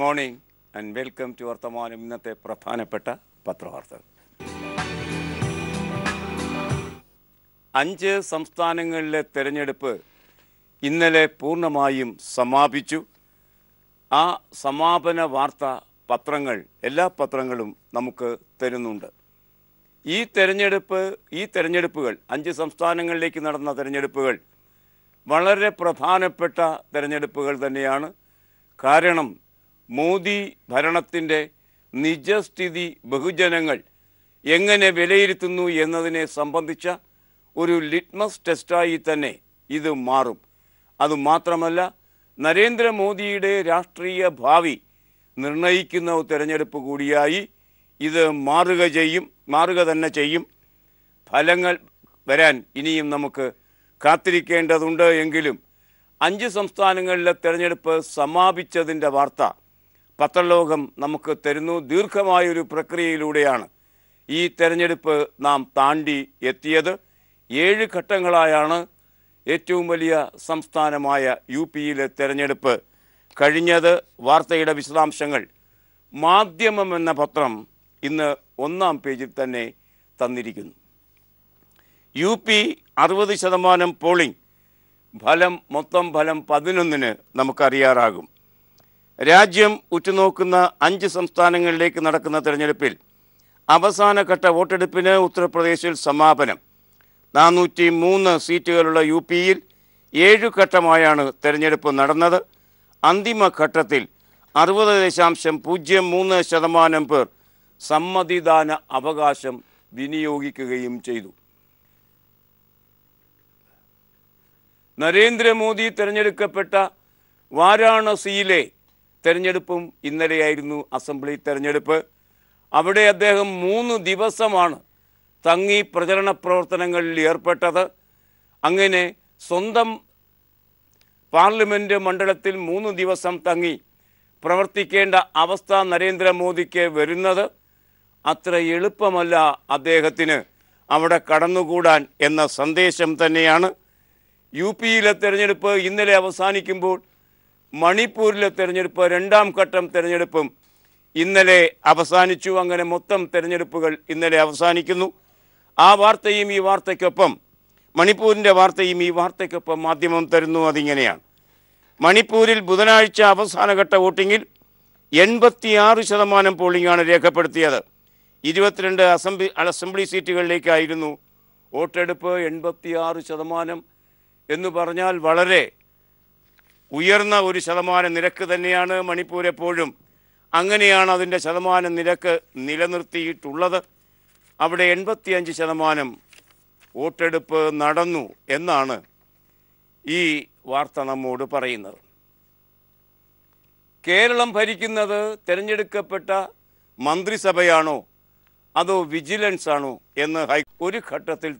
Morning and welcome to വർത്തമാനം ഇന്നത്തെ പ്രധാനപ്പെട്ട പത്രവാർത്തകൾ. അഞ്ച് സംസ്ഥാനങ്ങളിലെ തെരഞ്ഞെടുപ്പ് ഇന്നലെ പൂർണമായും സമാപിച്ചു. ആ സമാപന വാർത്ത പത്രങ്ങൾ എല്ലാ പത്രങ്ങളും നമുക്ക് തരുന്നുണ്ട്. ഈ തെരഞ്ഞെടുപ്പ് ഈ തെരഞ്ഞെടുപ്പുകൾ അഞ്ച് സംസ്ഥാനങ്ങളിലേക്ക് നടന്ന തെരഞ്ഞെടുപ്പുകൾ വളരെ പ്രധാനപ്പെട്ട തെരഞ്ഞെടുപ്പുകൾ തന്നെയാണ്. കാരണം മോദി ഭരണത്തിന്റെ നിജസ്ഥിതി ബഹുജനങ്ങൾ എങ്ങനെ വിലയിരുത്തുന്നു എന്നതിനെ സംബന്ധിച്ച ഒരു ലിറ്റ്മസ് ടെസ്റ്റായി തന്നെ ഇത് മാറും. അതുമാത്രമല്ല നരേന്ദ്രമോദിയുടെ രാഷ്ട്രീയ ഭാവി നിർണയിക്കുന്ന തിരഞ്ഞെടുപ്പ് കൂടിയായി ഇത് മാറുക ചെയ്യും മാറുക തന്നെ ചെയ്യും. ഫലങ്ങൾ വരാൻ ഇനിയും നമുക്ക് കാത്തിരിക്കേണ്ടതുണ്ട്. എങ്കിലും അഞ്ച് സംസ്ഥാനങ്ങളിലെ തെരഞ്ഞെടുപ്പ് സമാപിച്ചതിന്റെ വാർത്ത പത്രലോകം നമുക്ക് തരുന്നു. ദീർഘമായൊരു പ്രക്രിയയിലൂടെയാണ് ഈ തെരഞ്ഞെടുപ്പ് നാം താണ്ടി എത്തിയത്. ഏഴ് ഘട്ടങ്ങളായാണ് ഏറ്റവും വലിയ സംസ്ഥാനമായ യു പിയിലെ തെരഞ്ഞെടുപ്പ് കഴിഞ്ഞത്. വാർത്തയുടെ വിശദാംശങ്ങൾ. മാധ്യമം എന്ന പത്രം ഇന്ന് ഒന്നാം പേജിൽ തന്നെ തന്നിരിക്കുന്നു. യു പി അറുപത് ശതമാനം പോളിംഗ്. ഫലം മൊത്തം ഫലം പതിനൊന്നിന് നമുക്കറിയാറാകും. രാജ്യം ഉറ്റുനോക്കുന്ന അഞ്ച് സംസ്ഥാനങ്ങളിലേക്ക് നടക്കുന്ന തെരഞ്ഞെടുപ്പിൽ അവസാനഘട്ട വോട്ടെടുപ്പിന് ഉത്തർപ്രദേശിൽ സമാപനം. നാനൂറ്റി മൂന്ന് സീറ്റുകളുള്ള യു പിയിൽ ഏഴു ഘട്ടമായാണ് തെരഞ്ഞെടുപ്പ് നടന്നത്. അന്തിമഘട്ടത്തിൽ അറുപത് ദശാംശം പൂജ്യം മൂന്ന് ശതമാനം പേർ സമ്മതിദാന അവകാശം വിനിയോഗിക്കുകയും ചെയ്തു. നരേന്ദ്രമോദി തിരഞ്ഞെടുക്കപ്പെട്ട വാരാണസിയിലെ തെരഞ്ഞെടുപ്പും ഇന്നലെയായിരുന്നു അസംബ്ലി തെരഞ്ഞെടുപ്പ്. അവിടെ അദ്ദേഹം മൂന്ന് ദിവസമാണ് തങ്ങി പ്രചരണ പ്രവർത്തനങ്ങളിൽ ഏർപ്പെട്ടത്. അങ്ങനെ സ്വന്തം പാർലമെന്റ് മണ്ഡലത്തിൽ മൂന്ന് ദിവസം തങ്ങി പ്രവർത്തിക്കേണ്ട അവസ്ഥ നരേന്ദ്രമോദിക്ക് വരുന്നത് അത്ര എളുപ്പമല്ല അദ്ദേഹത്തിന് അവിടെ കടന്നുകൂടാൻ എന്ന സന്ദേശം തന്നെയാണ്. യു പിയിലെ തെരഞ്ഞെടുപ്പ് ഇന്നലെ അവസാനിക്കുമ്പോൾ മണിപ്പൂരിലെ തെരഞ്ഞെടുപ്പ് രണ്ടാം ഘട്ടം തെരഞ്ഞെടുപ്പും ഇന്നലെ അവസാനിച്ചു. അങ്ങനെ മൊത്തം തെരഞ്ഞെടുപ്പുകൾ ഇന്നലെ അവസാനിക്കുന്നു. ആ വാർത്തയും ഈ വാർത്തയ്ക്കൊപ്പം മണിപ്പൂരിന്റെ വാർത്തയും ഈ വാർത്തയ്ക്കൊപ്പം മാധ്യമം തരുന്നു അതിങ്ങനെയാണ്. മണിപ്പൂരിൽ ബുധനാഴ്ച അവസാനഘട്ട വോട്ടിങ്ങിൽ എൺപത്തിയാറ് ശതമാനം പോളിംഗാണ് രേഖപ്പെടുത്തിയത്. ഇരുപത്തിരണ്ട് അസംബ്ലി അസംബ്ലി സീറ്റുകളിലേക്കായിരുന്നു വോട്ടെടുപ്പ്. എൺപത്തിയാറ് ശതമാനം എന്ന് പറഞ്ഞാൽ വളരെ ഉയർന്ന ഒരു ശതമാന നിരക്ക് തന്നെയാണ് മണിപ്പൂർ എപ്പോഴും. അങ്ങനെയാണ് അതിന്റെ ശതമാന നിരക്ക് നിലനിർത്തിയിട്ടുള്ളത്. അവിടെ എൺപത്തിയഞ്ച് ശതമാനം വോട്ടെടുപ്പ് നടന്നു എന്നാണ് ഈ വാർത്ത നമ്മോട് പറയുന്നത്. കേരളം ഭരിക്കുന്നത് തിരഞ്ഞെടുക്കപ്പെട്ട മന്ത്രിസഭയാണോ അതോ വിജിലൻസ് ആണോ എന്ന് ഹൈ ഒരു ഘട്ടത്തിൽ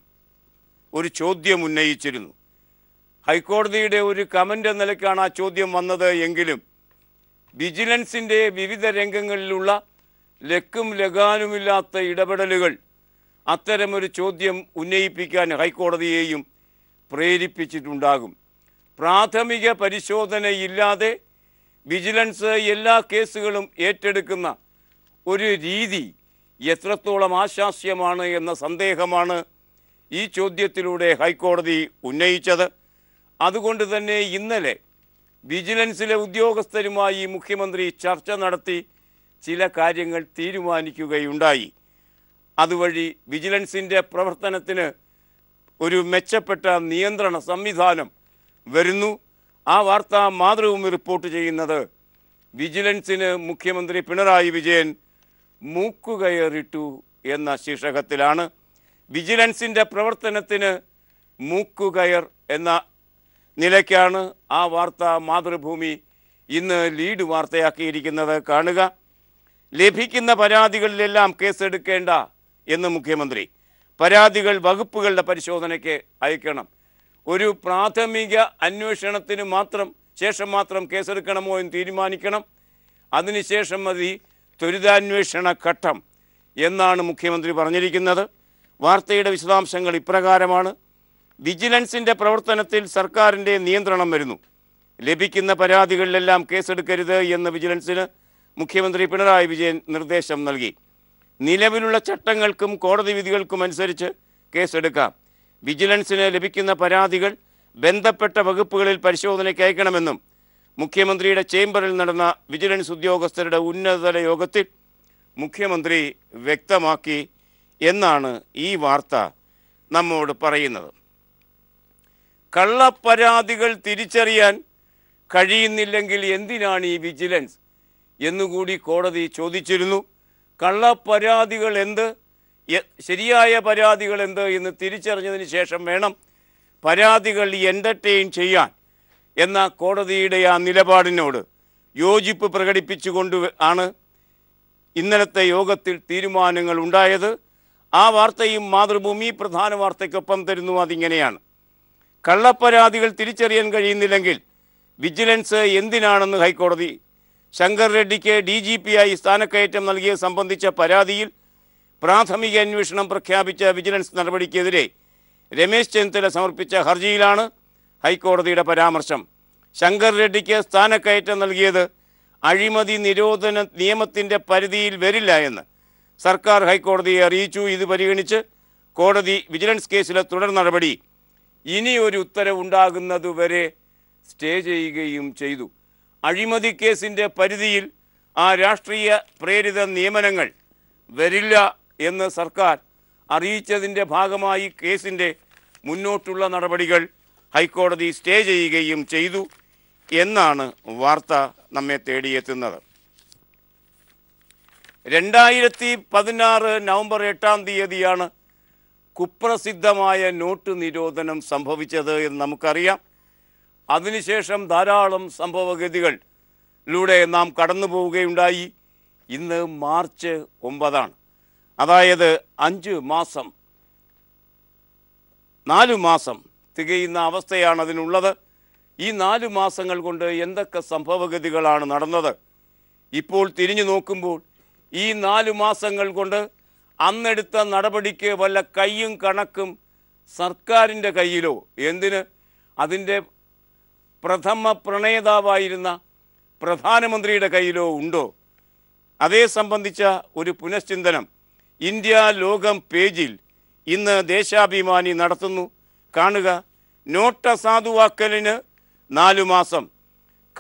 ഒരു ചോദ്യം ഉന്നയിച്ചിരുന്നു. ഹൈക്കോടതിയുടെ ഒരു കമന്റ് നിലയ്ക്കാണ് ആ ചോദ്യം വന്നത് എങ്കിലും വിജിലൻസിന്റെ വിവിധ രംഗങ്ങളിലുള്ള ലക്കും ലഗാനുമില്ലാത്ത ഇടപെടലുകൾ അത്തരമൊരു ചോദ്യം ഉന്നയിപ്പിക്കാൻ ഹൈക്കോടതിയെയും പ്രേരിപ്പിച്ചിട്ടുണ്ടാകും. പ്രാഥമിക പരിശോധനയില്ലാതെ വിജിലൻസ് എല്ലാ കേസുകളും ഏറ്റെടുക്കുന്ന ഒരു രീതി എത്രത്തോളം ആശാസ്യമാണ് എന്ന സന്ദേഹമാണ് ഈ ചോദ്യത്തിലൂടെ ഹൈക്കോടതി ഉന്നയിച്ചത്. അതുകൊണ്ട് തന്നെ ഇന്നലെ വിജിലൻസിലെ ഉദ്യോഗസ്ഥരുമായി മുഖ്യമന്ത്രി ചർച്ച നടത്തി ചില കാര്യങ്ങൾ തീരുമാനിക്കുകയുണ്ടായി. അതുവഴി വിജിലൻസിന്റെ പ്രവർത്തനത്തിന് ഒരു മെച്ചപ്പെട്ട നിയന്ത്രണ സംവിധാനം വരുന്നു. ആ വാർത്ത മാതൃഭൂമി റിപ്പോർട്ട് ചെയ്യുന്നത് വിജിലൻസിന് മുഖ്യമന്ത്രി പിണറായി വിജയൻ മൂക്കുകയറിട്ടു എന്ന ശീർഷകത്തിലാണ്. വിജിലൻസിന്റെ പ്രവർത്തനത്തിന് മൂക്കുകയർ എന്ന നിലയ്ക്കാണ് ആ വാർത്ത മാതൃഭൂമി ഇന്ന് ലീഡ് വാർത്തയാക്കിയിരിക്കുന്നത്. കാണുക. ലഭിക്കുന്ന പരാതികളിലെല്ലാം കേസെടുക്കേണ്ട എന്ന് മുഖ്യമന്ത്രി. പരാതികൾ വകുപ്പുകളുടെ പരിശോധനയ്ക്ക് അയക്കണം. ഒരു പ്രാഥമിക അന്വേഷണത്തിന് മാത്രം ശേഷം മാത്രം കേസെടുക്കണമോ എന്ന് തീരുമാനിക്കണം. അതിനുശേഷം മതി ത്വരിതാന്വേഷണ ഘട്ടം എന്നാണ് മുഖ്യമന്ത്രി പറഞ്ഞിരിക്കുന്നത്. വാർത്തയുടെ വിശദാംശങ്ങൾ ഇപ്രകാരമാണ്. വിജിലൻസിന്റെ പ്രവർത്തനത്തിൽ സർക്കാരിന്റെ നിയന്ത്രണം വരുന്നു. ലഭിക്കുന്ന പരാതികളിലെല്ലാം കേസെടുക്കരുത് എന്ന് വിജിലൻസിന് മുഖ്യമന്ത്രി പിണറായി വിജയൻ നിർദ്ദേശം നൽകി. നിലവിലുള്ള ചട്ടങ്ങൾക്കും കോടതി വിധികൾക്കും അനുസരിച്ച് കേസെടുക്കാം. വിജിലൻസിന് ലഭിക്കുന്ന പരാതികൾ ബന്ധപ്പെട്ട വകുപ്പുകളിൽ പരിശോധനയ്ക്ക് അയക്കണമെന്നും മുഖ്യമന്ത്രിയുടെ ചേംബറിൽ നടന്ന വിജിലൻസ് ഉദ്യോഗസ്ഥരുടെ ഉന്നതതല യോഗത്തിൽ മുഖ്യമന്ത്രി വ്യക്തമാക്കി എന്നാണ് ഈ വാർത്ത നമ്മോട് പറയുന്നത്. കള്ളപ്പരാതികൾ തിരിച്ചറിയാൻ കഴിയുന്നില്ലെങ്കിൽ എന്തിനാണ് ഈ വിജിലൻസ്? എന്നുകൂടി കോടതി ചോദിച്ചിരുന്നു. കള്ളപ്പരാതികൾ എന്ത്? ശരിയായ പരാതികൾ എന്ത് എന്ന് തിരിച്ചറിഞ്ഞതിന് ശേഷം വേണം പരാതികൾ എന്റർടൈൻ ചെയ്യാൻ എന്ന കോടതിയുടെ ആ നിലപാടിനോട് യോജിപ്പ് പ്രകടിപ്പിച്ചുകൊണ്ട് ആണ് ഇന്നലത്തെ യോഗത്തിൽ തീരുമാനങ്ങൾ ഉണ്ടായത്. ആ വാർത്തയും മാതൃഭൂമി പ്രധാന വാർത്തയ്ക്കൊപ്പം തരുന്നു. അതിങ്ങനെയാണ്. കള്ളപ്പരാതികൾ തിരിച്ചറിയാൻ കഴിയുന്നില്ലെങ്കിൽ വിജിലൻസ് എന്തിനാണെന്ന് ഹൈക്കോടതി ശങ്കർ റെഡ്ഡിക്ക് ഡി ജി പി ആയി സ്ഥാനക്കയറ്റം നൽകിയത് സംബന്ധിച്ച പരാതിയിൽ പ്രാഥമിക അന്വേഷണം പ്രഖ്യാപിച്ച വിജിലൻസ് നടപടിക്കെതിരെ രമേശ് ചെന്നിത്തല സമർപ്പിച്ച ഹർജിയിലാണ് ഹൈക്കോടതിയുടെ പരാമർശം. ശങ്കർ റെഡ്ഡിക്ക് സ്ഥാനക്കയറ്റം നൽകിയത് അഴിമതി നിരോധന നിയമത്തിന്റെ പരിധിയിൽ വരില്ല എന്ന് സർക്കാർ ഹൈക്കോടതിയെ അറിയിച്ചു. ഇത് പരിഗണിച്ച് കോടതി വിജിലൻസ് കേസിലെ തുടർ നടപടി ഇനി ഒരു ഉത്തരവുണ്ടാകുന്നതുവരെ സ്റ്റേ ചെയ്യുകയും ചെയ്തു. അഴിമതി കേസിന്റെ പരിധിയിൽ ആ രാഷ്ട്രീയ പ്രേരിത നിയമനങ്ങൾ വരില്ല എന്ന് സർക്കാർ അറിയിച്ചതിന്റെ ഭാഗമായി കേസിന്റെ മുന്നോട്ടുള്ള നടപടികൾ ഹൈക്കോടതി സ്റ്റേ ചെയ്യുകയും ചെയ്തു എന്നാണ് വാർത്ത നമ്മെ തേടിയെത്തുന്നത്. രണ്ടായിരത്തി പതിനാറ് നവംബർ എട്ടാം തീയതിയാണ് കുപ്രസിദ്ധമായ നോട്ട് നിരോധനം സംഭവിച്ചത് എന്ന് നമുക്കറിയാം. അതിനുശേഷം ധാരാളം സംഭവഗതികളിലൂടെ നാം കടന്നു പോവുകയുണ്ടായി. ഇന്ന് മാർച്ച് ഒമ്പതാണ്. അതായത് അഞ്ച് മാസം നാലു മാസം തികയുന്ന അവസ്ഥയാണ് അതിനുള്ളത്. ഈ നാലു മാസങ്ങൾ കൊണ്ട് എന്തൊക്കെ സംഭവഗതികളാണ് നടന്നത്? ഇപ്പോൾ തിരിഞ്ഞു നോക്കുമ്പോൾ ഈ നാലു മാസങ്ങൾ കൊണ്ട് അന്നെടുത്ത നടപടിക്ക് വല്ല കൈയും കണക്കും സർക്കാരിന്റെ കയ്യിലോ? എന്തിന്? അതിന്റെ പ്രഥമ പ്രണേതാവായിരുന്ന പ്രധാനമന്ത്രിയുടെ കയ്യിലോ ഉണ്ടോ? അതേ സംബന്ധിച്ച ഒരു പുനശ്ചിന്തനം ഇന്ത്യ ലോകം പേജിൽ ഇന്ന് ദേശാഭിമാനി നടത്തുന്നു. കാണുക നോട്ട് അസാധുവാക്കലിന് നാലു മാസം.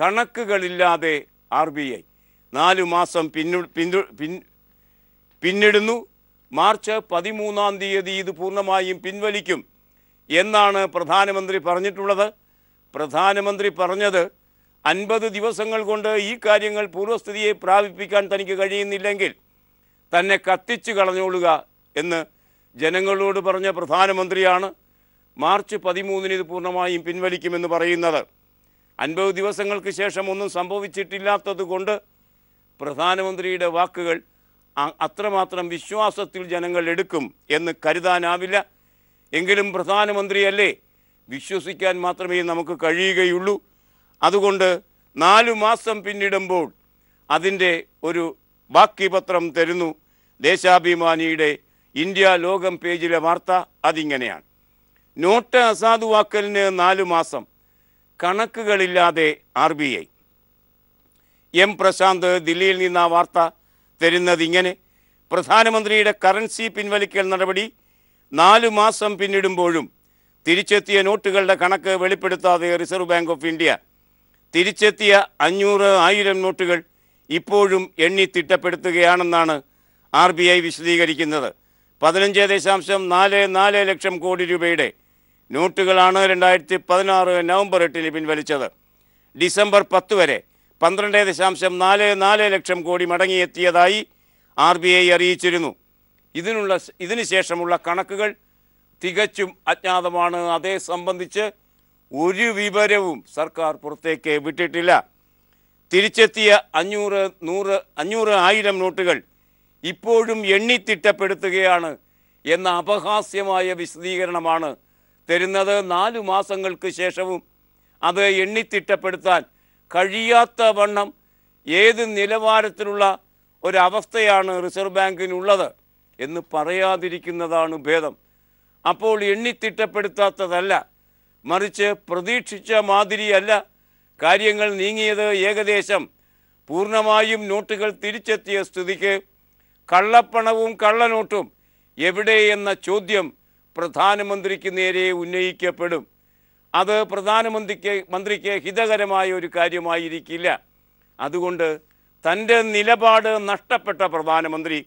കണക്കുകളില്ലാതെ ആർ ബി ഐ നാലു മാസം പിന്നു പിന്നിടുന്നു. മാർച്ച് പതിമൂന്നാം തീയതി ഇത് പൂർണമായും പിൻവലിക്കും എന്നാണ് പ്രധാനമന്ത്രി പറഞ്ഞിട്ടുള്ളത്. പ്രധാനമന്ത്രി പറഞ്ഞത് അൻപത് ദിവസങ്ങൾ കൊണ്ട് ഈ കാര്യങ്ങൾ പൂർവസ്ഥിതിയെ പ്രാപിപ്പിക്കാൻ തനിക്ക് കഴിയുന്നില്ലെങ്കിൽ തന്നെ കത്തിച്ചു കളഞ്ഞോളുക എന്ന് ജനങ്ങളോട് പറഞ്ഞ പ്രധാനമന്ത്രിയാണ് മാർച്ച് പതിമൂന്നിന് ഇത് പൂർണമായും പിൻവലിക്കുമെന്ന് പറയുന്നത്. അൻപത് ദിവസങ്ങൾക്ക് ശേഷം ഒന്നും സംഭവിച്ചിട്ടില്ലാത്തത് കൊണ്ട് പ്രധാനമന്ത്രിയുടെ വാക്കുകൾ അത്രമാത്രം വിശ്വാസത്തിൽ ജനങ്ങൾ എടുക്കും എന്ന് കരുതാനാവില്ല. എങ്കിലും പ്രധാനമന്ത്രിയല്ലേ വിശ്വസിക്കാൻ മാത്രമേ നമുക്ക് കഴിയുകയുള്ളൂ. അതുകൊണ്ട് നാലു മാസം പിന്നിടുമ്പോൾ അതിന്റെ ഒരു ബാക്കിപത്രം തരുന്നു. ദേശാഭിമാനിയുടെ ഇന്ത്യ ലോകം പേജിലെ വാർത്ത അതിങ്ങനെയാണ്. നോട്ട് അസാധുവാക്കലിന് നാലു മാസം. കണക്കുകളില്ലാതെ R B I. M Prashanth ദില്ലിയിൽ നിന്ന് ആ വാർത്ത തരുന്നത് ഇങ്ങനെ. പ്രധാനമന്ത്രിയുടെ കറൻസി പിൻവലിക്കൽ നടപടി നാലു മാസം പിന്നിടുമ്പോഴും തിരിച്ചെത്തിയ നോട്ടുകളുടെ കണക്ക് വെളിപ്പെടുത്താതെ റിസർവ് ബാങ്ക് ഓഫ് ഇന്ത്യ തിരിച്ചെത്തിയ അഞ്ഞൂറ് ആയിരം നോട്ടുകൾ ഇപ്പോഴും എണ്ണി തിട്ടപ്പെടുത്തുകയാണെന്നാണ് ആർ ബി ഐ വിശദീകരിക്കുന്നത്. പതിനഞ്ച് ദശാംശം നാല് നാല് ലക്ഷം കോടി രൂപയുടെ നോട്ടുകളാണ് രണ്ടായിരത്തി പതിനാറ് നവംബർ എട്ടിന് പിൻവലിച്ചത്. ഡിസംബർ പത്ത് വരെ പന്ത്രണ്ട് ദശാംശം നാല് നാല് lakh crore മടങ്ങിയെത്തിയതായി R B I അറിയിച്ചിരുന്നു. ഇതിനുള്ള ഇതിനുശേഷമുള്ള കണക്കുകൾ തികച്ചും അജ്ഞാതമാണ്. അതേ സംബന്ധിച്ച് ഒരു വിവരവും സർക്കാർ പുറത്തേക്ക് വിട്ടിട്ടില്ല. തിരിച്ചെത്തിയ അഞ്ഞൂറ് നൂറ് അഞ്ഞൂറ് ആയിരം നോട്ടുകൾ ഇപ്പോഴും എണ്ണിത്തിട്ടപ്പെടുത്തുകയാണ് എന്ന അപഹാസ്യമായ വിശദീകരണമാണ് തരുന്നത്. നാലു മാസങ്ങൾക്ക് ശേഷവും അത് എണ്ണിത്തിട്ടപ്പെടുത്താൻ കഴിയാത്ത വണ്ണം ഏത് നിലവാരത്തിലുള്ള ഒരവസ്ഥയാണ് റിസർവ് ബാങ്കിനുള്ളത് എന്ന് പറയാതിരിക്കുന്നതാണ് ഭേദം. അപ്പോൾ എണ്ണിത്തിട്ടപ്പെടുത്താത്തതല്ല മറിച്ച് പ്രതീക്ഷിച്ച മാതിരിയല്ല കാര്യങ്ങൾ നീങ്ങിയത്. ഏകദേശം പൂർണമായും നോട്ടുകൾ തിരിച്ചെത്തിയ സ്ഥിതിക്ക് കള്ളപ്പണവും കള്ളനോട്ടും എവിടെ എന്ന ചോദ്യം പ്രധാനമന്ത്രിക്ക് നേരെ ഉന്നയിക്കപ്പെടും. അത് പ്രധാനമന്ത്രിക്ക് മന്ത്രിക്ക് ഹിതകരമായ ഒരു കാര്യമായിരിക്കില്ല. അതുകൊണ്ട് തന്റെ നിലപാട് നഷ്ടപ്പെട്ട പ്രധാനമന്ത്രി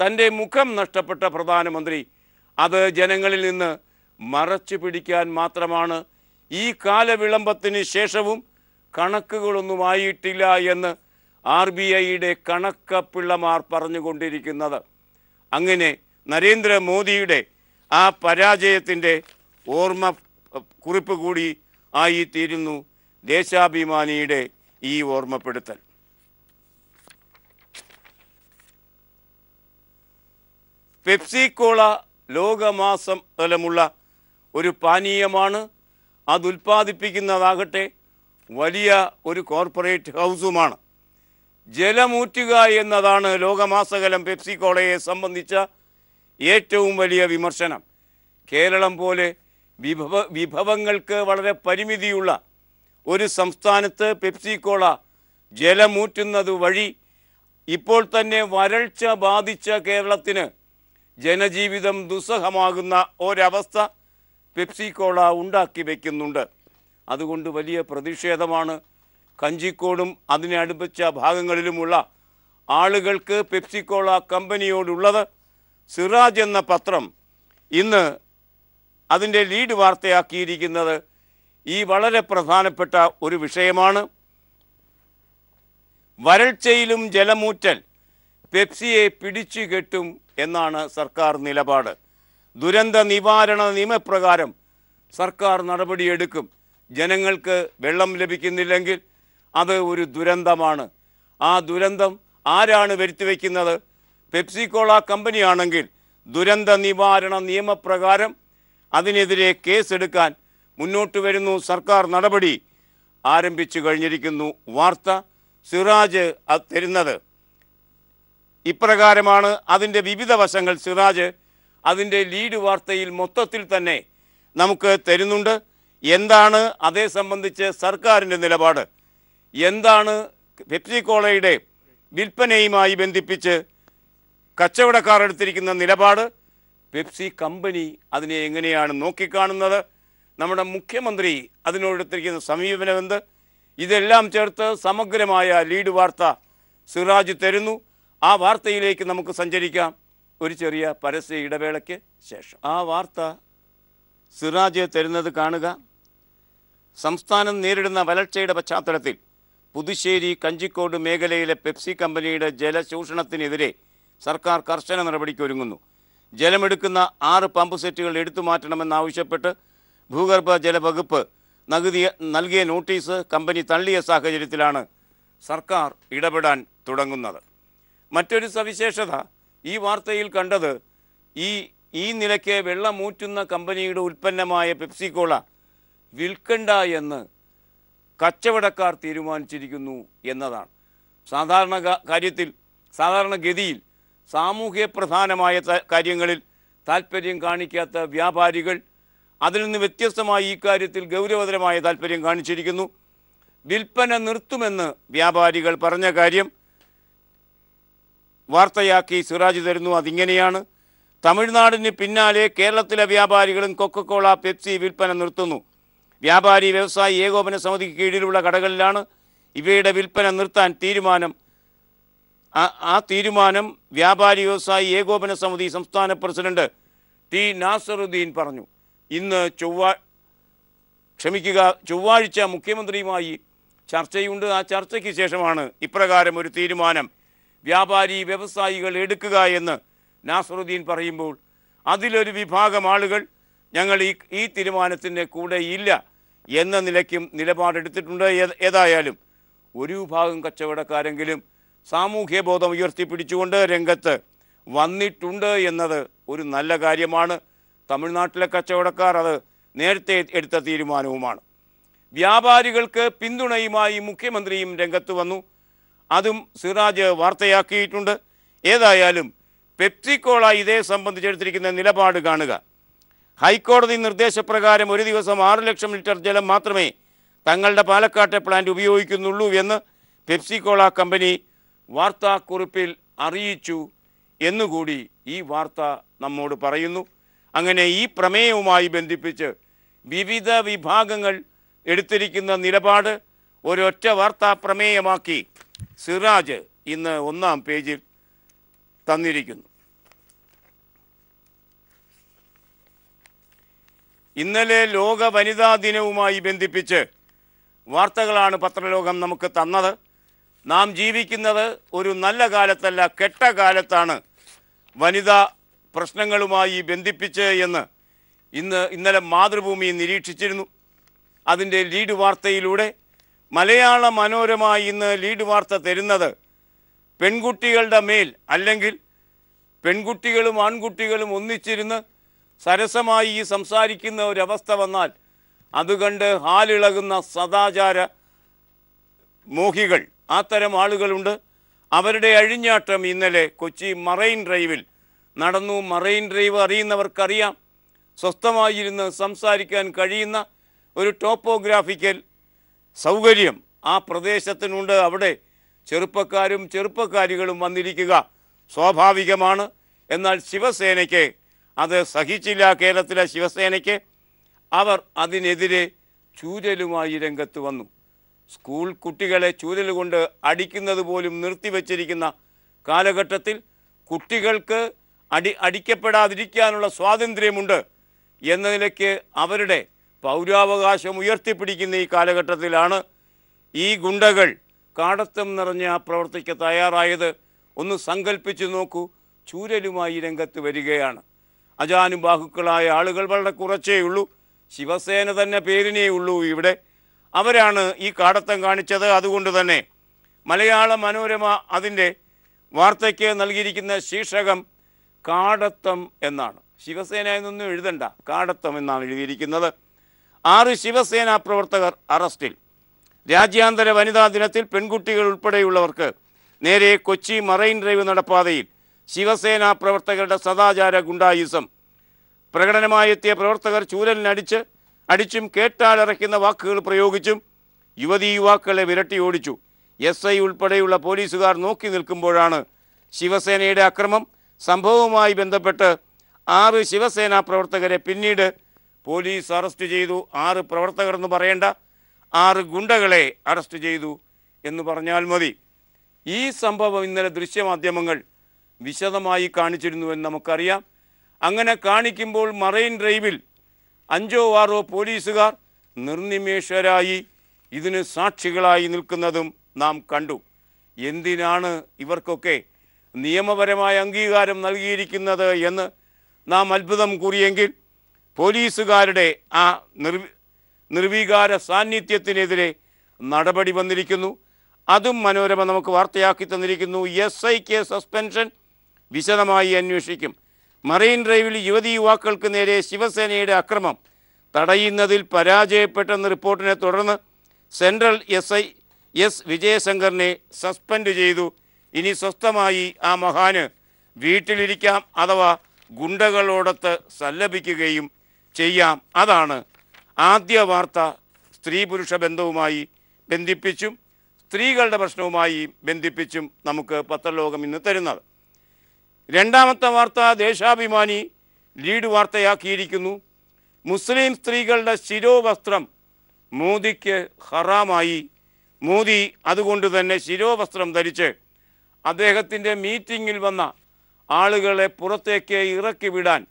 തന്റെ മുഖം നഷ്ടപ്പെട്ട പ്രധാനമന്ത്രി അത് ജനങ്ങളിൽ നിന്ന് മറച്ചു പിടിക്കാൻ മാത്രമാണ് ഈ കാലവിളംബത്തിന് ശേഷവും കണക്കുകളൊന്നുമായിട്ടില്ല എന്ന് ആർ ബി ഐയുടെ കണക്കപ്പിള്ളമാർ പറഞ്ഞുകൊണ്ടിരിക്കുന്നത്. അങ്ങനെ നരേന്ദ്രമോദിയുടെ ആ പരാജയത്തിന്റെ ഓർമ്മ കുറിപ്പ് കൂടി ആയിത്തീരുന്നു ദേശാഭിമാനിയുടെ ഈ ഓർമ്മപ്പെടുത്തൽ. പെപ്സി കോള ലോകമാസം തലമുള്ള ഒരു പാനീയമാണ്. അത് ഉൽപ്പാദിപ്പിക്കുന്നതാകട്ടെ വലിയ ഒരു കോർപ്പറേറ്റ് ഹൗസുമാണ്. ജലമൂറ്റുക എന്നതാണ് ലോകമാസകലം പെപ്സി കോളയെ സംബന്ധിച്ച ഏറ്റവും വലിയ വിമർശനം. കേരളം പോലെ വിഭവ വിഭവങ്ങൾക്ക് വളരെ പരിമിതിയുള്ള ഒരു സംസ്ഥാനത്ത് പെപ്സി കോള ജലമൂറ്റുന്നത് വഴി ഇപ്പോൾ തന്നെ വരൾച്ച ബാധിച്ച കേരളത്തിന് ജനജീവിതം ദുസ്സഹമാകുന്ന ഒരവസ്ഥ പെപ്സി കോള ഉണ്ടാക്കി വയ്ക്കുന്നുണ്ട് അതുകൊണ്ട് വലിയ പ്രതിഷേധമാണ്. കഞ്ചിക്കോടും അതിനെ അടുപ്പിച്ച ഭാഗങ്ങളിലുമുള്ള ആളുകൾക്ക് പെപ്സിക്കോള കമ്പനിയോടുള്ളത് സിറാജ് എന്ന പത്രം ഇന്ന് അതിന്റെ ലീഡ് വാർത്തയാക്കിയിരിക്കുന്നത് ഈ വളരെ പ്രധാനപ്പെട്ട ഒരു വിഷയമാണ്. വരൾച്ചയിലും ജലമൂറ്റൽ പെപ്സിയെ പിടിച്ചു കെട്ടും എന്നാണ് സർക്കാർ നിലപാട്. ദുരന്ത നിവാരണ നിയമപ്രകാരം സർക്കാർ നടപടിയെടുക്കും. ജനങ്ങൾക്ക് വെള്ളം ലഭിക്കുന്നില്ലെങ്കിൽ അത് ഒരു ദുരന്തമാണ്. ആ ദുരന്തം ആരാണ് വരുത്തിവെക്കുന്നത്? പെപ്സിക്കോള കമ്പനിയാണെങ്കിൽ ദുരന്ത നിവാരണ നിയമപ്രകാരം അതിനെതിരെ കേസെടുക്കാൻ മുന്നോട്ട് വരുന്നു സർക്കാർ നടപടി. ആരംഭിച്ചു കഴിഞ്ഞിരിക്കുന്നു വാർത്ത സിറാജ് തരുന്നത്. ഇപ്രകാരമാണ് അതിന്റെ വിവിധ വശങ്ങൾ സിറാജ് അതിന്റെ ലീഡ് വാർത്തയിൽ മൊത്തത്തിൽ തന്നെ നമുക്ക് തരുന്നുണ്ട്. എന്താണ് അതേ സംബന്ധിച്ച് സർക്കാരിന്റെ നിലപാട്? എന്താണ് പെപ്സിക്കോളയുടെ വിൽപ്പനയുമായി ബന്ധിപ്പിച്ച് കച്ചവടക്കാർ എടുത്തിരിക്കുന്ന നിലപാട്? പെപ്സി കമ്പനി അതിനെ എങ്ങനെയാണ് നോക്കിക്കാണുന്നത്? നമ്മുടെ മുഖ്യമന്ത്രി അതിനോടെടുത്തിരിക്കുന്ന സമീപനമെന്ത് ഇതെല്ലാം ചേർത്ത് സമഗ്രമായ ലീഡ് വാർത്ത സിറാജ് തരുന്നു. ആ വാർത്തയിലേക്ക് നമുക്ക് സഞ്ചരിക്കാം. ഒരു ചെറിയ പരസ്യ ഇടവേളയ്ക്ക് ശേഷം. ആ വാർത്ത സിറാജ് തരുന്നത് കാണുക. സംസ്ഥാനം നേരിടുന്ന വരൾച്ചയുടെ പശ്ചാത്തലത്തിൽ പുതുശ്ശേരി കഞ്ചിക്കോട് മേഖലയിലെ പെപ്സി കമ്പനിയുടെ ജലചൂഷണത്തിനെതിരെ സർക്കാർ കർശന നടപടിക്കൊരുങ്ങുന്നു ജലമെടുക്കുന്ന ആറ് പമ്പ് സെറ്റുകൾ എടുത്തു മാറ്റണമെന്നാവശ്യപ്പെട്ട് ഭൂഗർഭ ജലവകുപ്പ് നകുതിയ നൽകിയ നോട്ടീസ് കമ്പനി തള്ളിയ സാഹചര്യത്തിലാണ് സർക്കാർ ഇടപെടാൻ തുടങ്ങുന്നത്. മറ്റൊരു സവിശേഷത ഈ വാർത്തയിൽ കണ്ടത് ഈ ഈ നിലയ്ക്ക് വെള്ളമൂറ്റുന്ന കമ്പനിയുടെ ഉൽപ്പന്നമായ പെപ്സിക്കോള വിൽക്കണ്ട എന്ന് കച്ചവടക്കാർ തീരുമാനിച്ചിരിക്കുന്നു എന്നതാണ്. സാധാരണ കാര്യത്തിൽ സാധാരണഗതിയിൽ സാമൂഹ്യ പ്രധാനമായ കാര്യങ്ങളിൽ താല്പര്യം കാണിക്കാത്ത വ്യാപാരികൾ അതിൽ നിന്ന് വ്യത്യസ്തമായി ഈ കാര്യത്തിൽ ഗൗരവതരമായ താല്പര്യം കാണിച്ചിരിക്കുന്നു. വിൽപ്പന നിർത്തുമെന്ന് വ്യാപാരികൾ പറഞ്ഞ കാര്യം വാർത്തയാക്കി സിറാജ് തരുന്നു. അതിങ്ങനെയാണ്. തമിഴ്നാടിന് പിന്നാലെ കേരളത്തിലെ വ്യാപാരികളും കൊക്കക്കോള പെപ്സി വിൽപ്പന നിർത്തുന്നു. വ്യാപാരി വ്യവസായി ഏകോപന സമിതിക്ക് കീഴിലുള്ള കടകളിലാണ് ഇവയുടെ വിൽപ്പന നിർത്താൻ തീരുമാനം ആ- തീരുമാനം വ്യാപാരി വ്യവസായി ഏകോപന സമിതി സംസ്ഥാന പ്രസിഡന്റ് ടി നാസറുദ്ദീൻ പറഞ്ഞു. ഇന്ന് ചൊവ്വാ ക്ഷമിക്കുക ചൊവ്വാഴ്ച മുഖ്യമന്ത്രിയുമായി ചർച്ചയുണ്ട്. ആ ചർച്ചയ്ക്ക് ശേഷമാണ് ഇപ്രകാരം ഒരു തീരുമാനം വ്യാപാരി വ്യവസായികൾ എടുക്കുക എന്ന് നാസറുദ്ദീൻ പറയുമ്പോൾ അതിലൊരു വിഭാഗം ആളുകൾ ഞങ്ങൾ ഈ ഈ തീരുമാനത്തിന്റെ കൂടെ ഇല്ല എന്ന നിലയ്ക്കും നിലപാടെടുത്തിട്ടുണ്ട്. ഏത്- ഏതായാലും ഒരു വിഭാഗം കച്ചവടക്കാരെങ്കിലും സാമൂഹ്യ ബോധം ഉയർത്തിപ്പിടിച്ചുകൊണ്ട് രംഗത്ത് വന്നിട്ടുണ്ട് എന്നത് ഒരു നല്ല കാര്യമാണ്. തമിഴ്നാട്ടിലെ കച്ചവടക്കാർ അത് നേരത്തെ എടുത്ത തീരുമാനവുമാണ്. വ്യാപാരികൾക്ക് പിന്തുണയുമായി മുഖ്യമന്ത്രിയും രംഗത്ത് വന്നു. അതും സിറാജ് വാർത്തയാക്കിയിട്ടുണ്ട്. ഏതായാലും പെപ്സിക്കോള ഇതേ സംബന്ധിച്ചെടുത്തിരിക്കുന്ന നിലപാട് കാണുക. ഹൈക്കോടതി നിർദ്ദേശപ്രകാരം ഒരു ദിവസം ആറ് ലക്ഷം ലിറ്റർ ജലം മാത്രമേ തങ്ങളുടെ പാലക്കാട്ടെ പ്ലാന്റ് ഉപയോഗിക്കുന്നുള്ളൂ എന്ന് പെപ്സിക്കോള കമ്പനി വാർത്താക്കുറിപ്പിൽ അറിയിച്ചു എന്നുകൂടി ഈ വാർത്ത നമ്മോട് പറയുന്നു. അങ്ങനെ ഈ പ്രമേയവുമായി ബന്ധിപ്പിച്ച് വിവിധ വിഭാഗങ്ങൾ എടുത്തിരിക്കുന്ന നിലപാട് ഒരൊറ്റ വാർത്താ പ്രമേയമാക്കി സിറാജ് ഇന്ന് ഒന്നാം പേജിൽ തന്നിരിക്കുന്നു. ഇന്നലെ ലോക വനിതാ ദിനവുമായി ബന്ധിപ്പിച്ച് വാർത്തകളാണ് പത്രലോകം നമുക്ക് തന്നത്. നാം ജീവിക്കുന്നത് ഒരു നല്ല കാലത്തല്ല കെട്ട കാലത്താണ് വനിതാ പ്രശ്നങ്ങളുമായി ബന്ധിപ്പിച്ച് എന്ന് ഇന്ന് ഇന്നലെ മാതൃഭൂമി നിരീക്ഷിച്ചിരുന്നു. അതിന്റെ ലീഡ് വാർത്തയിലൂടെ മലയാള മനോരമ ഇന്ന് ലീഡ് വാർത്ത തരുന്നത് പെൺകുട്ടികളുടെ മേൽ അല്ലെങ്കിൽ പെൺകുട്ടികളും ആൺകുട്ടികളും ഒന്നിച്ചിരുന്ന് സരസമായി സംസാരിക്കുന്ന ഒരവസ്ഥ വന്നാൽ അതുകണ്ട് ഹാലിളകുന്ന സദാചാര മോഹികൾ. അത്തരം ആളുകളുണ്ട്. അവരുടെ അഴിഞ്ഞാട്ടം ഇന്നലെ കൊച്ചി മറൈൻ ഡ്രൈവിൽ നടന്നു. Marine drive അറിയുന്നവർക്കറിയാം. സ്വസ്ഥമായിരുന്ന് സംസാരിക്കാൻ കഴിയുന്ന ഒരു ടോപ്പോഗ്രാഫിക്കൽ സൗകര്യം ആ പ്രദേശത്തിനുണ്ട്. അവിടെ ചെറുപ്പക്കാരും ചെറുപ്പക്കാരികളും വന്നിരിക്കുക സ്വാഭാവികമാണ്. എന്നാൽ ശിവസേനയ്ക്ക് അത് സഹിച്ചില്ല. കേരളത്തിലെ ശിവസേനയ്ക്ക്. അവർ അതിനെതിരെ ചൂരലുമായി രംഗത്ത് വന്നു. സ്കൂൾ കുട്ടികളെ ചൂരൽ കൊണ്ട് അടിക്കുന്നത് പോലും നിർത്തിവച്ചിരിക്കുന്ന കാലഘട്ടത്തിൽ കുട്ടികൾക്ക് അടി അടിക്കപ്പെടാതിരിക്കാനുള്ള സ്വാതന്ത്ര്യമുണ്ട് എന്ന നിലയ്ക്ക് അവരുടെ പൗരാവകാശം ഉയർത്തിപ്പിടിക്കുന്ന ഈ കാലഘട്ടത്തിലാണ് ഈ ഗുണ്ടകൾ കാടത്തം നിറഞ്ഞ പ്രവർത്തിക്ക് തയ്യാറായത്. ഒന്ന് സങ്കല്പിച്ചു നോക്കൂ ചൂരലുമായി രംഗത്ത് വരികയാണ്. അജാനുബാഹുക്കളായ ആളുകൾ വളരെ കുറച്ചേ ഉള്ളൂ. ശിവസേന തന്നെ പേരിനേ ഉള്ളൂ ഇവിടെ. അവരാണ് ഈ കാടത്തം കാണിച്ചത്. അതുകൊണ്ട് തന്നെ മലയാള മനോരമ അതിന്റെ വാർത്തയ്ക്ക് നൽകിയിരിക്കുന്ന ശീർഷകം കാടത്തം എന്നാണ്. ശിവസേന എന്നൊന്നും എഴുതണ്ട കാടത്തം എന്നാണ് എഴുതിയിരിക്കുന്നത്. ആറ് ശിവസേന പ്രവർത്തകർ അറസ്റ്റിൽ. രാജ്യാന്തര വനിതാ ദിനത്തിൽ പെൺകുട്ടികൾ ഉൾപ്പെടെയുള്ളവർക്ക് നേരെ കൊച്ചി മറൈൻ ഡ്രൈവ് നടപ്പാതയിൽ ശിവസേന പ്രവർത്തകരുടെ സദാചാര ഗുണ്ടായുസം. പ്രകടനമായി എത്തിയ പ്രവർത്തകർ ചൂരലിനടിച്ച് അടിച്ചും കേട്ടാലറയ്ക്കുന്ന വാക്കുകൾ പ്രയോഗിച്ചും യുവതി യുവാക്കളെ വിരട്ടി ഓടിച്ചു. എസ് ഐ ഉൾപ്പെടെയുള്ള പോലീസുകാർ നോക്കി നിൽക്കുമ്പോഴാണ് ശിവസേനയുടെ അക്രമം സംഭവവുമായി ബന്ധപ്പെട്ട് ആറ് ശിവസേന പ്രവർത്തകരെ പിന്നീട് പോലീസ് അറസ്റ്റ് ചെയ്തു. ആറ് പ്രവർത്തകർ എന്ന് പറയേണ്ട ആറ് ഗുണ്ടകളെ അറസ്റ്റ് ചെയ്തു എന്ന് പറഞ്ഞാൽ മതി. ഈ സംഭവം ഇന്നലെ ദൃശ്യമാധ്യമങ്ങൾ വിശദമായി കാണിച്ചിരുന്നുവെന്ന് നമുക്കറിയാം. അങ്ങനെ കാണിക്കുമ്പോൾ മറൈൻ ഡ്രൈവിൽ അഞ്ചോ ആറോ പോലീസുകാർ നിർനിമേഷരായി ഇതിന് സാക്ഷികളായി നിൽക്കുന്നതും നാം കണ്ടു. എന്തിനാണ് ഇവർക്കൊക്കെ നിയമപരമായ അംഗീകാരം നൽകിയിരിക്കുന്നത് എന്ന് നാം അത്ഭുതം കൂറിയെങ്കിൽ പോലീസുകാരുടെ ആ നിർ നിർവീകാര സാന്നിധ്യത്തിനെതിരെ നടപടി വന്നിരിക്കുന്നു. അതും മനോരമ നമുക്ക് വാർത്തയാക്കി തന്നിരിക്കുന്നു. എസ് ഐക്ക് സസ്പെൻഷൻ വിശദമായി അന്വേഷിക്കും. മറൈൻ ഡ്രൈവിൽ യുവതി യുവാക്കൾക്ക് നേരെ ശിവസേനയുടെ അക്രമം. തടയുന്നതിൽ പരാജയപ്പെട്ടെന്ന റിപ്പോർട്ടിനെ തുടർന്ന് സെൻട്രൽ എസ് ഐ എസ് വിജയശങ്കറിനെ സസ്പെൻഡ് ചെയ്തു. ഇനി സ്വസ്ഥമായി ആ മഹാന് വീട്ടിലിരിക്കാം അഥവാ ഗുണ്ടകളോടൊത്ത് സല്ലപിക്കുകയും ചെയ്യാം. അതാണ് ആദ്യ വാർത്ത സ്ത്രീ പുരുഷ ബന്ധവുമായി ബന്ധിപ്പിച്ചും സ്ത്രീകളുടെ പ്രശ്നവുമായി ബന്ധിപ്പിച്ചും നമുക്ക് പത്രലോകം ഇന്ന് തരുന്നത്. രണ്ടാമത്തെ വാർത്ത ദേശാഭിമാനി ലീഡ് വാർത്തയാക്കിയിരിക്കുന്നു. മുസ്ലിം സ്ത്രീകളുടെ ശിരോവസ്ത്രം മോദിക്ക് ഹറാമായി. മോദി അതുകൊണ്ട് തന്നെ ശിരോവസ്ത്രം ധരിച്ച് അദ്ദേഹത്തിന്റെ മീറ്റിങ്ങിൽ വന്ന ആളുകളെ പുറത്തേക്ക് ഇറക്കി വിടാൻ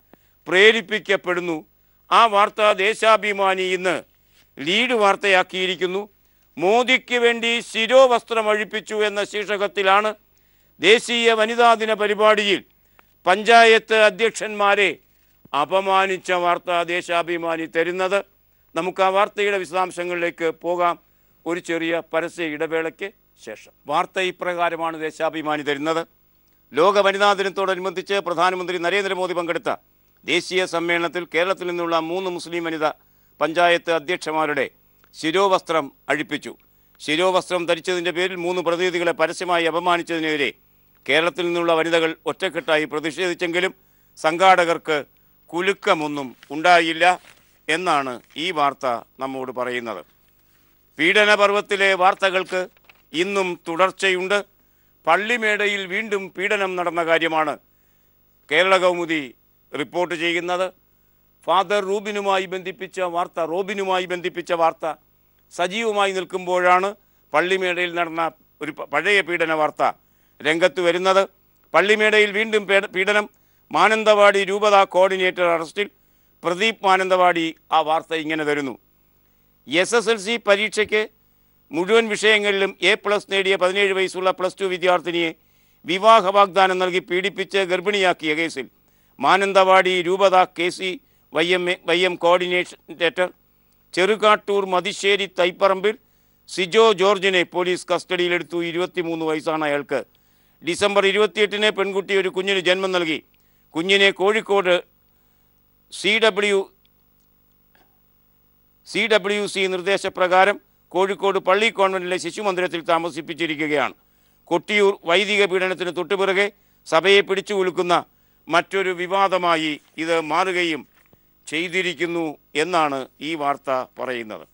പ്രേരിപ്പിക്കപ്പെടുന്നു. ആ വാർത്ത ദേശാഭിമാനി ഇന്ന് ലീഡ് വാർത്തയാക്കിയിരിക്കുന്നു. മോദിക്ക് വേണ്ടി ശിരോവസ്ത്രം അഴിപ്പിച്ചു എന്ന ശീർഷകത്തിലാണ് ദേശീയ വനിതാ ദിന പരിപാടിയിൽ പഞ്ചായത്ത് അധ്യക്ഷന്മാരെ അപമാനിച്ച വാർത്ത ദേശാഭിമാനി തരുന്നത്. നമുക്ക് ആ വാർത്തയുടെ വിശദാംശങ്ങളിലേക്ക് പോകാം. ഒരു ചെറിയ പരസ്യ ഇടവേളയ്ക്ക് ശേഷം. വാർത്ത ഇപ്രകാരമാണ് ദേശാഭിമാനി തരുന്നത്. ലോക വനിതാ ദിനത്തോടനുബന്ധിച്ച് പ്രധാനമന്ത്രി നരേന്ദ്രമോദി പങ്കെടുത്ത ദേശീയ സമ്മേളനത്തിൽ കേരളത്തിൽ നിന്നുള്ള മൂന്ന് മുസ്ലിം വനിത പഞ്ചായത്ത് അധ്യക്ഷന്മാരുടെ ശിരോവസ്ത്രം അഴിപ്പിച്ചു. ശിരോവസ്ത്രം ധരിച്ചതിന്റെ പേരിൽ മൂന്ന് പ്രതിനിധികളെ പരസ്യമായി അപമാനിച്ചതിനെതിരെ കേരളത്തിൽ നിന്നുള്ള വനിതകൾ ഒറ്റക്കെട്ടായി പ്രതിഷേധിച്ചെങ്കിലും സംഘാടകർക്ക് കുലുക്കമൊന്നും ഉണ്ടായില്ല എന്നാണ് ഈ വാർത്ത നമ്മോട് പറയുന്നത്. പീഡനപർവത്തിലെ വാർത്തകൾക്ക് ഇന്നും തുടർച്ചയുണ്ട്. പള്ളിമേടയിൽ വീണ്ടും പീഡനം നടന്ന കാര്യമാണ് കേരള കൗമുദി റിപ്പോർട്ട് ചെയ്യുന്നത്. ഫാദർ റൂബിനുമായി ബന്ധിപ്പിച്ച വാർത്ത റോബിനുമായി ബന്ധിപ്പിച്ച വാർത്ത സജീവമായി നിൽക്കുമ്പോഴാണ് പള്ളിമേടയിൽ നടന്ന ഒരു പഴയ പീഡന വാർത്ത രംഗത്ത് വരുന്നത്. പള്ളിമേടയിൽ വീണ്ടും പീഡനം. മാനന്തവാടി രൂപത കോർഡിനേറ്റർ അറസ്റ്റിൽ പ്രദീപ് മാനന്തവാടി ആ വാർത്ത ഇങ്ങനെ തരുന്നു. എസ് എസ് എൽ സി പരീക്ഷയ്ക്ക് മുഴുവൻ വിഷയങ്ങളിലും എ പ്ലസ് നേടിയ പതിനേഴ് വയസ്സുള്ള പ്ലസ് ടു വിദ്യാർത്ഥിനിയെ വിവാഹ വാഗ്ദാനം നൽകി പീഡിപ്പിച്ച് ഗർഭിണിയാക്കിയ കേസിൽ മാനന്തവാടി രൂപത K C Y M Y M coordinator Cherukattoor Mathisseri Thaiparambil Sijo ജോർജിനെ പോലീസ് കസ്റ്റഡിയിലെടുത്തു. ഇരുപത്തിമൂന്ന് വയസ്സാണ് അയാൾക്ക്. ഡിസംബർ ഇരുപത്തിയെട്ടിന് പെൺകുട്ടി ഒരു കുഞ്ഞിന് ജന്മം നൽകി. കുഞ്ഞിനെ Kozhikode C W C W C നിർദ്ദേശപ്രകാരം കോഴിക്കോട് പള്ളി കോൺവെന്റിലെ ശിശുമന്ദിരത്തിൽ താമസിപ്പിച്ചിരിക്കുകയാണ്. കൊട്ടിയൂർ വൈദിക പീഡനത്തിന് തൊട്ടുപിറകെ സഭയെ പിടിച്ചു കുലുക്കുന്ന മറ്റൊരു വിവാദമായി ഇത് മാറുകയും ചെയ്തിരിക്കുന്നു എന്നാണ് ഈ വാർത്ത പറയുന്നത്.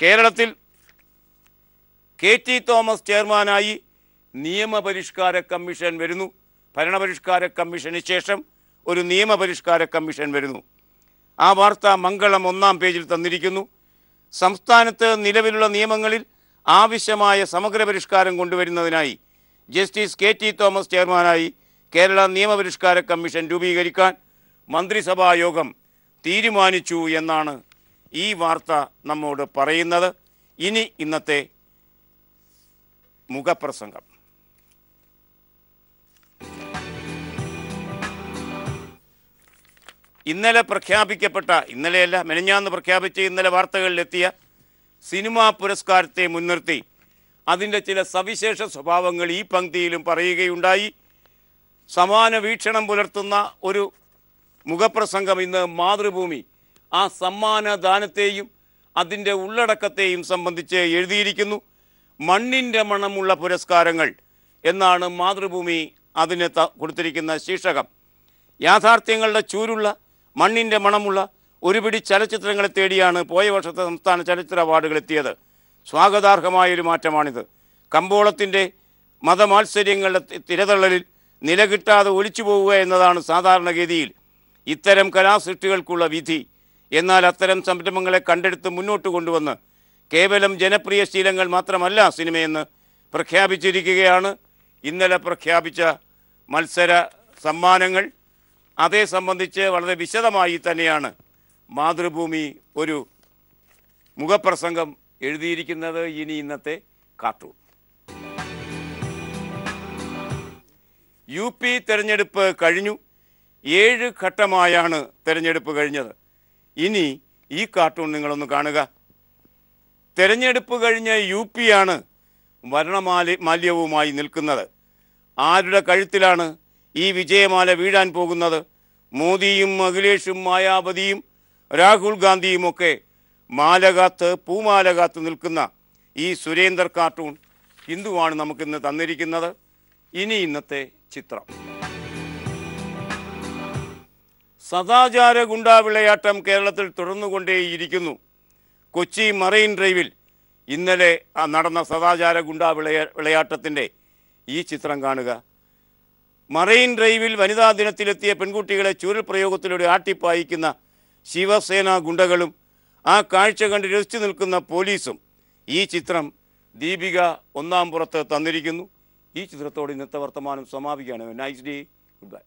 കേരളത്തിൽ കെ ടി തോമസ് ചെയർമാനായി നിയമപരിഷ്കാര കമ്മീഷൻ വരുന്നു. ഭരണപരിഷ്കാര കമ്മീഷന് ശേഷം ഒരു നിയമപരിഷ്കാര കമ്മീഷൻ വരുന്നു. ആ വാർത്ത മംഗളം ഒന്നാം പേജിൽ തന്നിരിക്കുന്നു. സംസ്ഥാനത്ത് നിലവിലുള്ള നിയമങ്ങളിൽ ആവശ്യമായ സമഗ്ര പരിഷ്കാരം കൊണ്ടുവരുന്നതിനായി ജസ്റ്റിസ് കെ ടി തോമസ് ചെയർമാനായി കേരള നിയമപരിഷ്കാര കമ്മീഷൻ രൂപീകരിക്കാൻ മന്ത്രിസഭാ യോഗം തീരുമാനിച്ചു എന്നാണ് ഈ വാർത്ത നമ്മോട് പറയുന്നത്. ഇനി ഇന്നത്തെ മുഖപ്രസംഗം. ഇന്നലെ പ്രഖ്യാപിക്കപ്പെട്ട ഇന്നലെയല്ല മെനഞ്ഞാന്ന് പ്രഖ്യാപിച്ച് ഇന്നലെ വാർത്തകളിലെത്തിയ സിനിമാ പുരസ്കാരത്തെ മുൻനിർത്തി അതിന്റെ ചില സവിശേഷ സ്വഭാവങ്ങൾ ഈ പങ്ക്തിയിലും പറയുകയുണ്ടായി. സമാന വീക്ഷണം പുലർത്തുന്ന ഒരു മുഖപ്രസംഗം ഇന്ന് മാതൃഭൂമി ആ സമ്മാനദാനത്തെയും അതിന്റെ ഉള്ളടക്കത്തെയും സംബന്ധിച്ച് എഴുതിയിരിക്കുന്നു. മണ്ണിന്റെ മണമുള്ള പുരസ്കാരങ്ങൾ എന്നാണ് മാതൃഭൂമി അതിന് കൊടുത്തിരിക്കുന്ന ശീർഷകം. യാഥാർത്ഥ്യങ്ങളുടെ ചൂരുള്ള മണ്ണിന്റെ മണമുള്ള ഒരുപിടി ചലച്ചിത്രങ്ങളെ തേടിയാണ് പോയ വർഷത്തെ സംസ്ഥാന ചലച്ചിത്ര അവാർഡുകൾ എത്തിയത്. സ്വാഗതാർഹമായൊരു മാറ്റമാണിത്. കമ്പോളത്തിന്റെ മതമാത്സര്യങ്ങളുടെ തിരതള്ളലിൽ നിലകിട്ടാതെ ഒലിച്ചു പോവുക എന്നതാണ് സാധാരണഗതിയിൽ ഇത്തരം കലാസൃഷ്ടികൾക്കുള്ള വിധി. എന്നാൽ അത്തരം സംരംഭങ്ങളെ കണ്ടെടുത്ത് മുന്നോട്ട് കൊണ്ടുവന്ന് കേവലം ജനപ്രിയ ശീലങ്ങൾ മാത്രമല്ല സിനിമയെന്ന് പ്രഖ്യാപിച്ചിരിക്കുകയാണ്. ഇന്നലെ പ്രഖ്യാപിച്ച മത്സര സമ്മാനങ്ങൾ അതേ സംബന്ധിച്ച് വളരെ വിശദമായി തന്നെയാണ് മാതൃഭൂമി ഒരു മുഖപ്രസംഗം എഴുതിയിരിക്കുന്നത് ഇനി ഇന്നത്തെ കാർട്ടൂൺ. യു പി തെരഞ്ഞെടുപ്പ് കഴിഞ്ഞു. ഏഴ് ഘട്ടമായാണ് തെരഞ്ഞെടുപ്പ് കഴിഞ്ഞത്. ഇനി ഈ കാർട്ടൂൺ നിങ്ങളൊന്ന് കാണുക. തെരഞ്ഞെടുപ്പ് കഴിഞ്ഞ യു പിയാണ് വർണമാലി മാല്യവുമായി നിൽക്കുന്നത്. ആരുടെ കഴുത്തിലാണ് ഈ വിജയമാല വീഴാൻ പോകുന്നത് മോദിയും അഖിലേഷും മായാവതിയും രാഹുൽ ഗാന്ധിയും ഒക്കെ മാലകാത്ത് പൂമാലകാത്ത് നിൽക്കുന്ന ഈ സുരേന്ദർ കാർട്ടൂൺ ഹിന്ദുവാണ് നമുക്കിന്ന് തന്നിരിക്കുന്നത്. ഇനി ഇന്നത്തെ ചിത്രം. സദാചാര ഗുണ്ടാ വിളയാട്ടം കേരളത്തിൽ തുടർന്നുകൊണ്ടേയിരിക്കുന്നു. കൊച്ചി മറൈൻ ഡ്രൈവിൽ ഇന്നലെ നടന്ന സദാചാര ഗുണ്ടാ വിളയാ വിളയാട്ടത്തിന്റെ ഈ ചിത്രം കാണുക. മറൈൻ ഡ്രൈവിൽ വനിതാ ദിനത്തിലെത്തിയ പെൺകുട്ടികളെ ചുരുൾ പ്രയോഗത്തിലൂടെ ആട്ടിപ്പായിക്കുന്ന ശിവസേന ഗുണ്ടകളും ആ കാഴ്ച കണ്ട് രസിച്ചു നിൽക്കുന്ന പോലീസും ഈ ചിത്രം ദീപിക ഒന്നാം പുറത്ത് തന്നിരിക്കുന്നു. ഈ ചിത്രത്തോട് ഇന്നത്തെ വർത്തമാനം സമാപിക്കുകയാണ്. Nice day goodbye